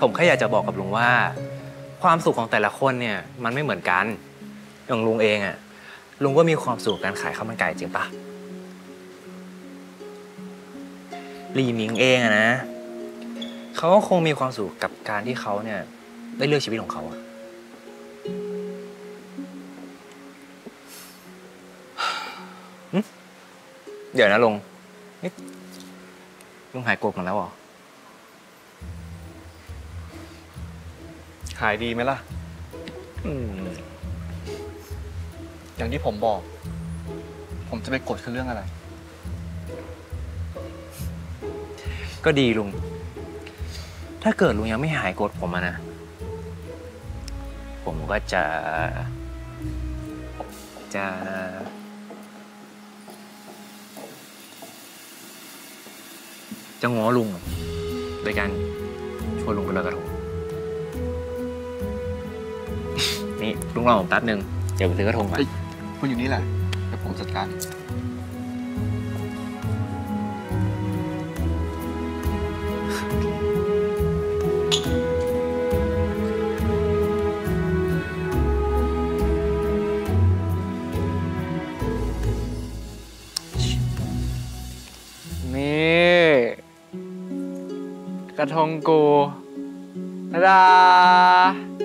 ผมแค่อยากจะบอกกับลุงว่า ความสุขของแต่ละคนเนี่ยมันไม่เหมือนกัน อย่างลุงเองอะลุงก็มีความสุขการขายข้าวมันไก่จริงปะลีหมิงเองอะนะเขาก็คงมีความสุขกับการที่เขาเนี่ยได้เลือกชีวิตของเขาอะเดี๋ยวนะลุงนี่ลุงหายโกรธหมดแล้วเหรอ หายดีไหมล่ะออย่างที่ผมบอก ผมจะไปกดคือเรื่องอะไร ก็ดีลุง ถ้าเกิดลุงยังไม่หายกรธผมอะนะ ผมก็จะ จะจะง้อลุงโดยการชวนลุงไปลอยกระทง ลุงรอผมแป๊บนึง เดี๋ยวไปซื้อกระทงก่อนคุณอยู่นี่แหละ เดี๋ยวผมจัดการ นี่ กระทงกูนาดา